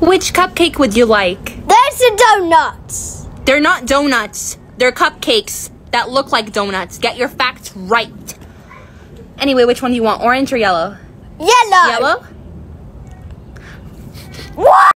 Which cupcake would you like? There's the donuts. They're not donuts. They're cupcakes that look like donuts. Get your facts right. Anyway, which one do you want? Orange or yellow? Yellow. Yellow?